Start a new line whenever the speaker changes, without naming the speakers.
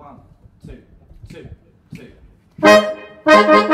One, two, two, two.